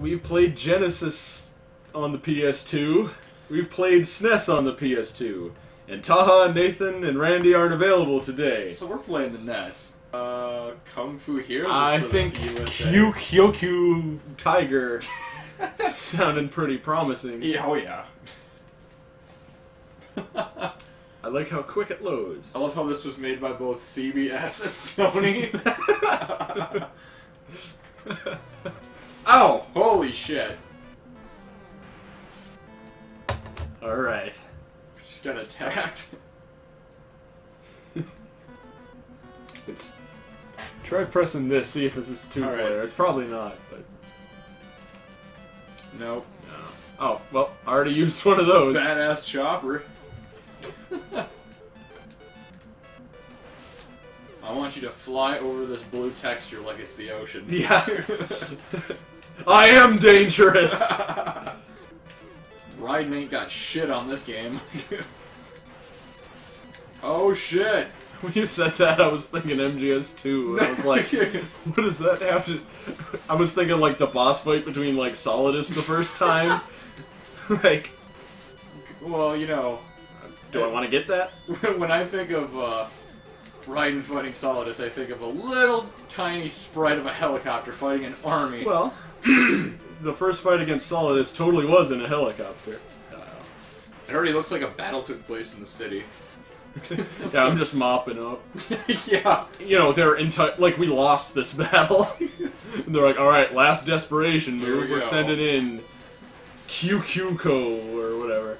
we've played Genesis on the PS2. We've played SNES on the PS2. And Taha, and Nathan, and Randy aren't available today. So we're playing the NES. Uh, Kung Fu Heroes. I think. Q Kyokyu Tiger sounded pretty promising. Yeah, oh yeah. I like how quick it loads. I love how this was made by both CBS and Sony. oh, holy shit! All right. Just got attacked. It's try pressing this. See if this is two All right. It's probably not, but Nope. no. Oh well, I already used one of those. Badass chopper. I want you to fly over this blue texture like it's the ocean. Yeah. I am dangerous. Raiden ain't got shit on this game. oh shit! when you said that, I was thinking MGS2. and I was like, what does that have to? I was thinking like the boss fight between like Solidus the first time. like, Well, you know, do I want to get that? when I think of uh, Raiden fighting Solidus, I think of a little tiny sprite of a helicopter fighting an army. Well, the first fight against Solidus totally was in a helicopter. Uh, it already looks like a battle took place in the city. Yeah, I'm just mopping up. yeah. You know, they're enti- like we lost this battle. and they're like, all right, last desperation Here move. we We're sending in QQco or whatever.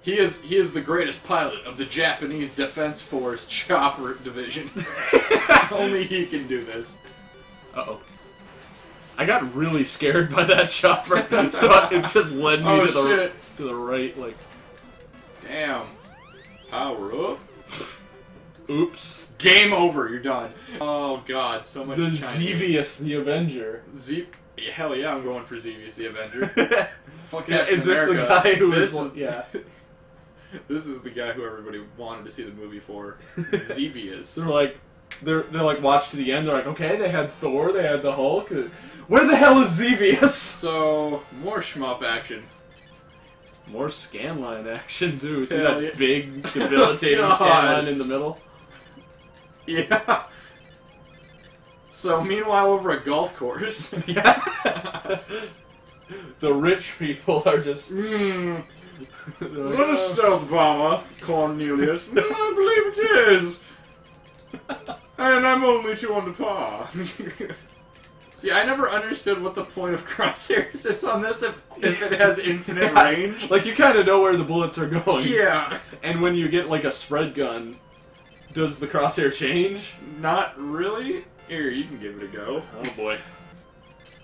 He is he is the greatest pilot of the Japanese Defense Force Chopper Division. Only he can do this. Uh oh. I got really scared by that chopper, so it just led me Oh, to the shit. to the right. Like, Damn. Power up. oops. Game over. You're done. Oh god, so much. The Chinese. Xevious the Avenger. Z. Hell yeah, I'm going for Xevious the Avenger. Fuck yeah, is this the guy who this is? Yeah. This is the guy who everybody wanted to see the movie for. Xevious. They're like, they're they're like, watch to the end. They're like, okay, they had Thor, they had the Hulk. Uh, where the hell is Xevious? So more shmup action. More scanline action too. See Hell that yeah. big debilitating scanline in the middle? Yeah. So meanwhile, over a golf course. Yeah. the rich people are just. Hmm. They're Is that a "Oh." stealth bomber, Cornelius? no, mm, I believe it is. And I'm only two under par. See, I never understood what the point of crosshairs is on this if, if it has infinite Yeah. range. Like you kind of know where the bullets are going. Yeah. And when you get like a spread gun, does the crosshair change? Not really. Here, you can give it a go. Oh boy.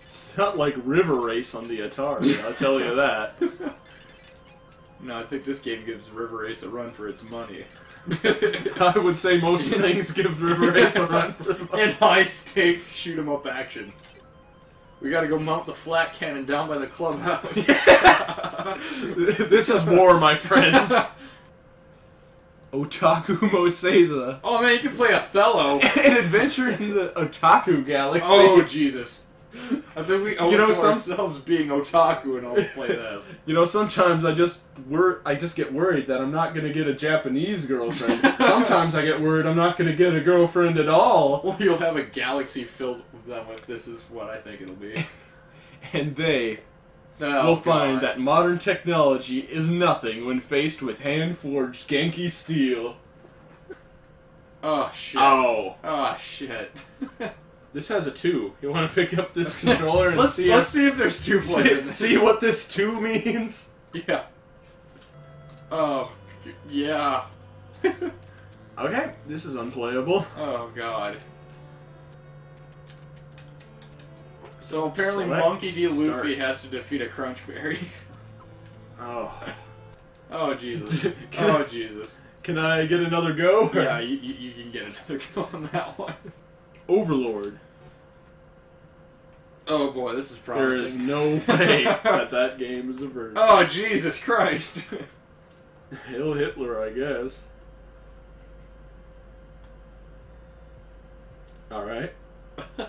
It's not like River Raid on the Atari, I'll tell you that. No, I think this game gives River Raid a run for its money. I would say most things give River Raid a run for the money. In high stakes shoot 'em up action. We gotta go mount the flat cannon down by the clubhouse. this is war, my friends. Otaku no Seiza. oh man, you can play Othello. An adventure in the Otaku galaxy. Oh Jesus! I think we owe You know, some- ourselves being otaku and all to play this. You know, sometimes I just wor- I just get worried that I'm not gonna get a Japanese girlfriend. sometimes I get worried I'm not gonna get a girlfriend at all. Well, you'll have a galaxy filled with them if this is what I think it'll be. And they Oh, will find that modern technology is nothing when faced with hand-forged Genki steel. Oh shit! Oh. Oh shit! This has a two. You want to pick up this controller and let's see, let's if- see if there's two see, see what this two means? Yeah. Oh, yeah. Okay, this is unplayable. Oh god. So apparently Select Monkey D. Luffy has to defeat a Crunchberry. Oh. oh Jesus. Oh, can- Oh Jesus. Can I get another go? Yeah, you, you, you can get another go on that one. Overlord. Oh boy, this is promising. There is no way that that game is a virgin. Oh Jesus Christ! Hill Hitler, I guess. All right.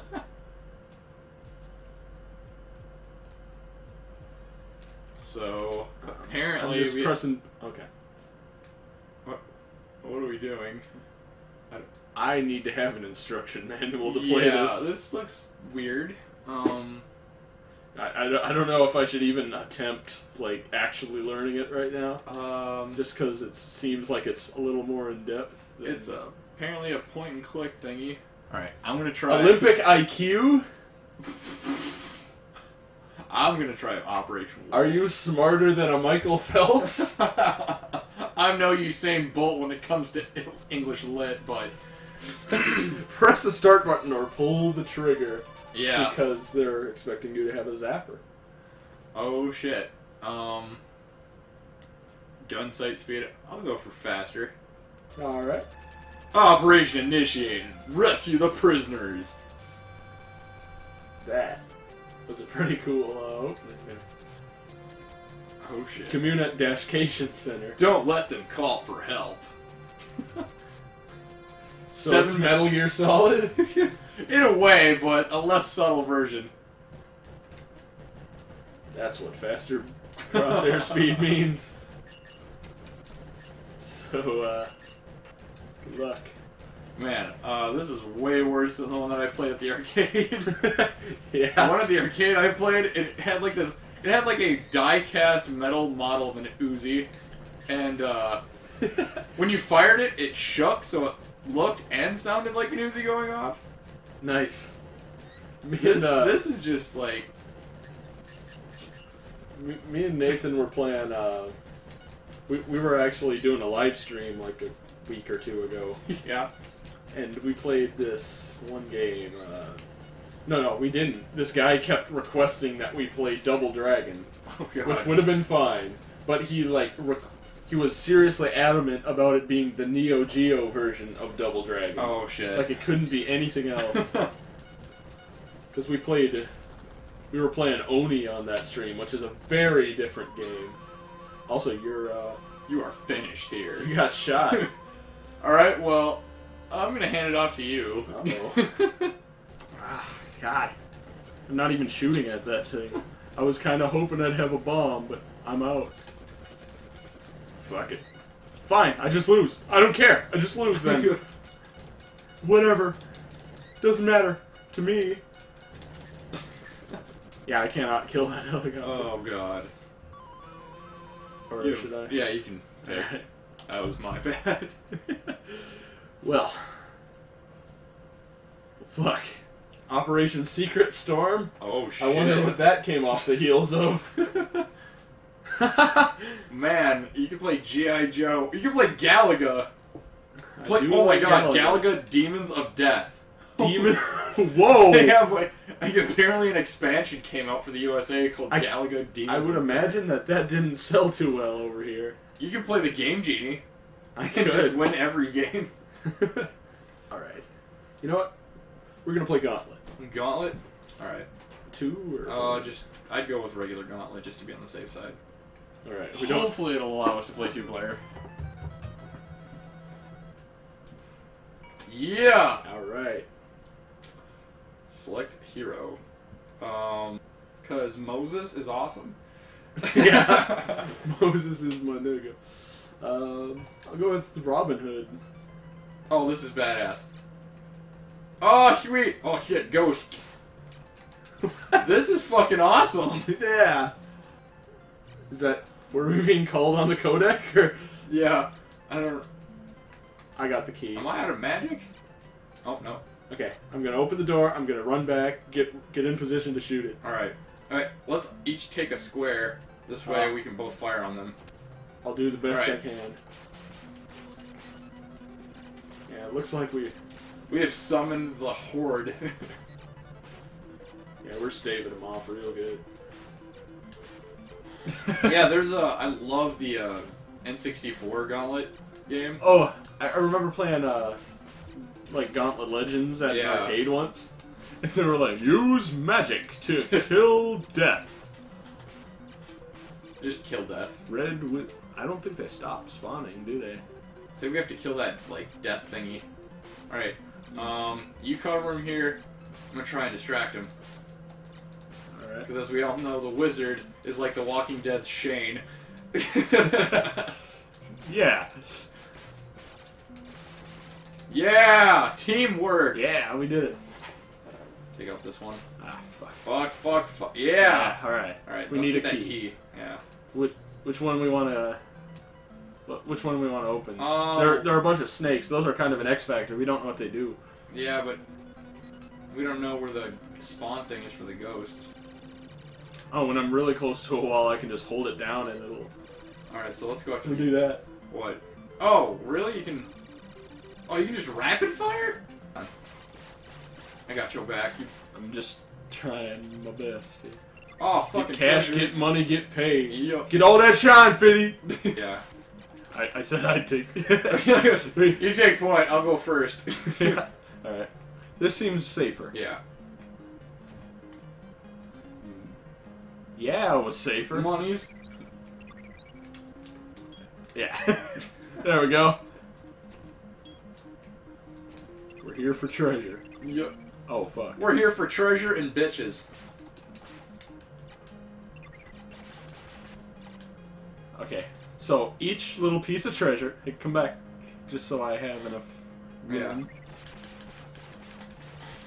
so apparently, I'm just we... pressing. Okay. What? What are we doing? I, I need to have an instruction manual to play yeah, this. Yeah, this looks weird. Um, I, I, don't- I don't know if I should even attempt like actually learning it right now, um, just because it seems like it's a little more in depth. than- it's a, apparently a point and click thingy. All right, I'm gonna try. Olympic IQ. I'm gonna try Operation. Are you smarter than a Michael Phelps? I'm no Usain Bolt when it comes to English lit, but Press the start button or pull the trigger yeah. because they're expecting you to have a zapper. Oh shit. Um. Gun sight speed. I'll go for faster. All right. Operation initiated. Rescue the prisoners. That was a pretty cool uh, opening there. Oh shit. Communit-Cation Center. Don't let them call for help. So it's Metal Gear Solid. In a way, but a less subtle version. That's what faster crosshair speed means. So, uh, good luck. Man, uh, this is way worse than the one that I played at the arcade. yeah. the one at the arcade I played, it had like this. It had like a die-cast metal model of an Uzi, and uh, when you fired it, it shook, so it looked and sounded like an Uzi going off. Nice. Me This, and, uh, this is just like, me, me and Nathan were playing. Uh, we, we were actually doing a live stream like a week or two ago, yeah. and we played this one game. Uh, no, no, we didn't. This guy kept requesting that we play Double Dragon, Oh god. which would have been fine, but he like he was seriously adamant about it being the Neo Geo version of Double Dragon. oh shit. Like it couldn't be anything else. Because we played, we were playing Oni on that stream, which is a very different game. Also, you're uh, you are finished here. you got shot. All right. Well, I'm gonna hand it off to you. Uh-oh. ah, God, I'm not even shooting at that thing. I was kind of hoping I'd have a bomb, but I'm out. Fuck it. Fine, I just lose. I don't care. I just lose then. Whatever. Doesn't matter to me. Yeah, I cannot kill that helicopter. oh god. or You- should I? Yeah, you can. pick. That was my bad. well. Fuck. Operation Secret Storm? Oh shit. I wonder what that came off the heels of. Man, you can play GI Joe. You can play Galaga. Play, oh my like god, Galaga. Galaga Demons of Death. Demon. Whoa! They have like apparently an expansion came out for the USA called I- Galaga Demons. I would imagine that that didn't sell too well over here. You can play the Game Genie. I can just win every game. Alright. You know what? We're gonna play Gauntlet. Gauntlet. All right. Two or. Uh, just I'd go with regular Gauntlet just to be on the safe side. Alright. We don't. Hopefully, it'll allow us to play two player. Yeah. Alright. Select hero. Um, cause Moses is awesome. Yeah. Moses is my nigga. Um, I'll go with Robin Hood. oh, this is badass. Oh sweet. Oh shit, ghost. this is fucking awesome. yeah. Is that. Were we being called on the codec? Or. Yeah. I don't. I got the key. Am I out of magic? Oh no. Okay, I'm gonna open the door. I'm gonna run back, get get in position to shoot it. All right. All right. Let's each take a square. This way Ah. we can both fire on them. I'll do the best Alright. I can. Yeah, it looks like we We have summoned the horde. yeah we're staving them off real good. yeah, there's a. I love the uh, N64 Gauntlet game. Oh, I, I remember playing uh like Gauntlet Legends at Yeah. an arcade once, and they were like, use magic to kill death. Just kill death. Red with I don't think they stop spawning, do they? I think we have to kill that like death thingy. All right. Um, you cover him here. I'm gonna try and distract him. Alright. Because as we all know, the wizard is like the Walking Dead's Shane. Yeah. yeah, teamwork. Yeah, we did it. Take out this one. Ah, fuck. Fuck, fuck, fuck. Yeah. Alright. All right. We need a that key. Yeah. Which, which one we want to... Which one we want to open? Um, there, there are a bunch of snakes. Those are kind of an X factor. We don't know what they do. Yeah, but we don't know where the spawn thing is for the ghosts. Oh, when I'm really close to a wall, I can just hold it down and it'll. All right, so let's go after We'll do that. what? Oh, really? You can? Oh, you can just rapid fire? I got your back. You... I'm just trying my best. here. Oh, Get fucking cash, treasures. get money, get paid. Yup. Get all that shine, Fitty. Yeah. I, I said I'd take. you take point. I'll go first. yeah. All right. This seems safer. yeah. Yeah, it was safer. Monies. Yeah. there we go. We're here for treasure. Yep. Oh fuck. We're here for treasure and bitches. Okay. So each little piece of treasure, hey, come back, just so I have enough room.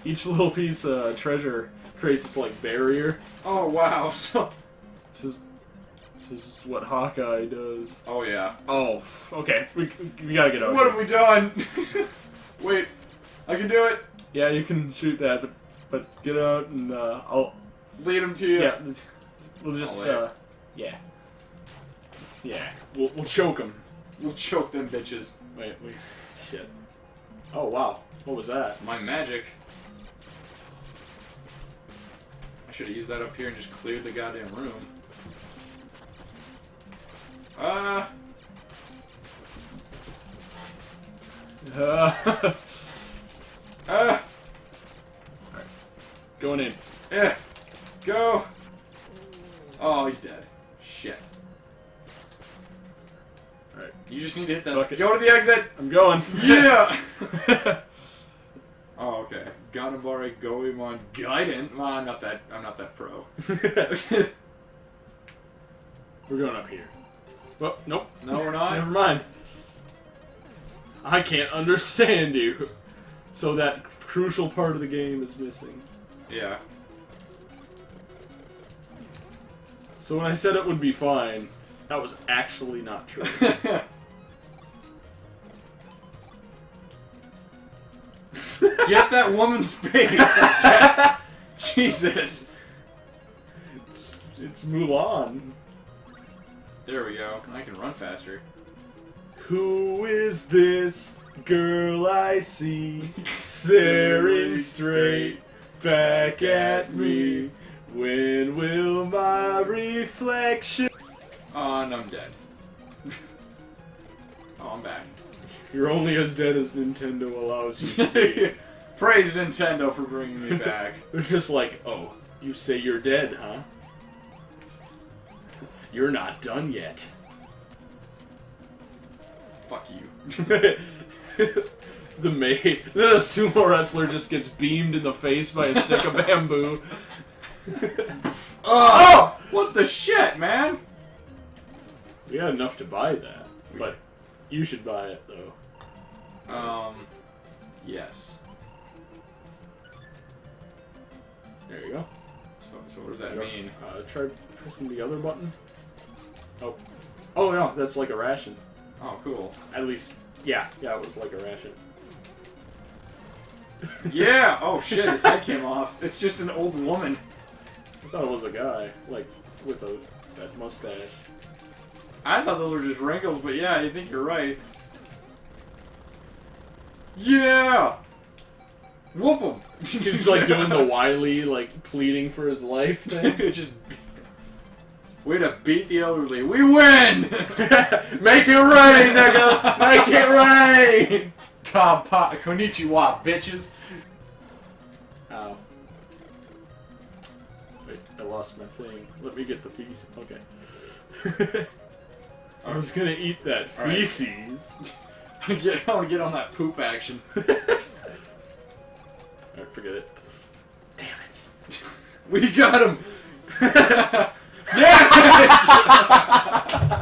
Each little piece of treasure creates this like barrier. Oh wow. So. This is this is what Hawkeye does. Oh yeah. Oh, okay. We, we gotta get out. What here. have we done? Wait. I can do it. Yeah, you can shoot that, but but get out and uh, I'll Lead him to you. yeah. We'll just uh, yeah, yeah. We'll we'll choke him. We'll choke them bitches. Wait, wait. Shit. Oh wow. What was that? My magic. Should have used that up here and just cleared the goddamn room. Ah! Uh, Uh, uh, going in. eh, go. Oh, he's dead. Shit. Alright. You just need to hit that. Go to the exit. I'm going. Yeah. oh, okay. Ganabare Goemon Gaiden. Well, I'm not that. I'm not that pro. We're going up here. Well, nope. No, we're not. Never mind. I can't understand you. So that crucial part of the game is missing. Yeah. So when I said it would be fine, that was actually not true. Get that woman's face. Jesus. it's, it's Mulan. There we go. I can run faster. Who is this girl I see staring straight back at me? When will my reflection? Oh, and I'm dead. oh, I'm back. You're only as dead as Nintendo allows you to be. Praise Nintendo for bringing me back. They're just like, oh, you say you're dead, huh? You're not done yet. Fuck you. the maid, the sumo wrestler just gets beamed in the face by a stick of bamboo. Oh! What the shit, man? We had enough to buy that, but you should buy it though. Um, yes. There you go. So, so what does that mean? Uh, try pressing the other button. Oh, oh no, that's like a ration. Oh, cool. At least, yeah, yeah, it was like a ration. Yeah! Oh shit, his head came off. It's just an old woman. I thought it was a guy, like with a that mustache. I thought those were just wrinkles, but yeah, I think you're right. Yeah! Whoop him! He's like doing the wily, like pleading for his life thing. just way to beat the elderly. We win! Make it rain, nigga! Make it rain! Konnichiwa, bitches. Ow. Wait, I lost my thing. Let me get the feces. Okay. I was gonna eat that right. feces. Get, I want to get on that poop action. Alright, forget it. Damn it. We got him. yeah!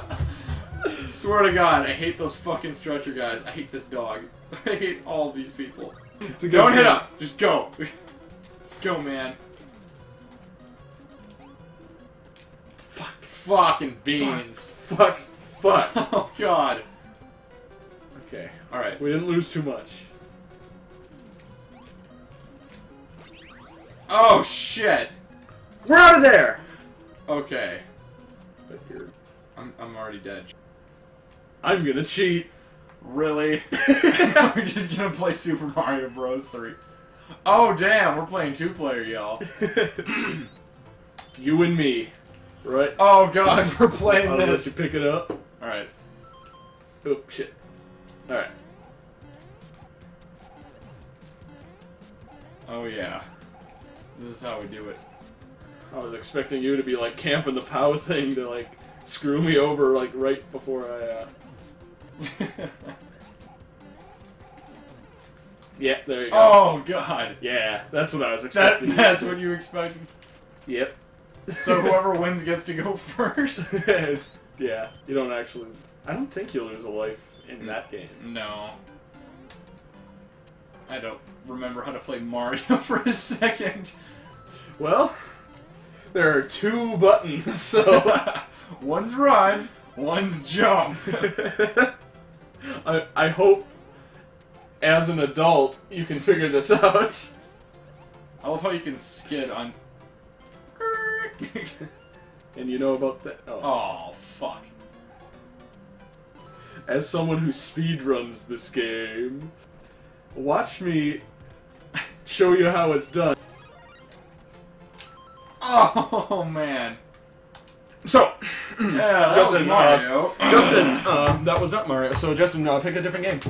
Swear to God, I hate those fucking stretcher guys. I hate this dog. I hate all these people. It's a good Don't hit up. Just go. Just go, man. Fuck. Fucking beans. Fuck. Fuck. Oh God. Okay. All right. We didn't lose too much. Oh shit. We're out of there! Okay. But you're... I'm I'm already dead. I'm gonna cheat. Really? we're just gonna play Super Mario Bros. 3. Oh damn, we're playing two player, y'all. you and me. Right? Oh god, we're playing I'll let this. you pick it up. Alright. Oh, shit. Alright. Oh yeah. This is how we do it. I was expecting you to be like camping the POW thing to like screw me over like right before I uh Yeah, there you go. oh god. Yeah, that's what I was That expecting. that's what you expected. Yep. So whoever wins gets to go first. Yeah, you don't actually I don't think you lose a life in that game. No. I don't remember how to play Mario for a second. Well, there are two buttons, so one's run, one's jump. I I hope as an adult you can figure this out. I love how you can skid on. And you know about that. Oh. oh fuck! As someone who speedruns this game, watch me show you how it's done. Oh man! So, Yeah, that Justin, was Mario. Justin, uh, that was not Mario. So, Justin, uh, pick a different game.